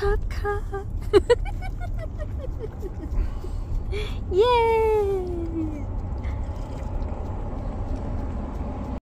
Yay!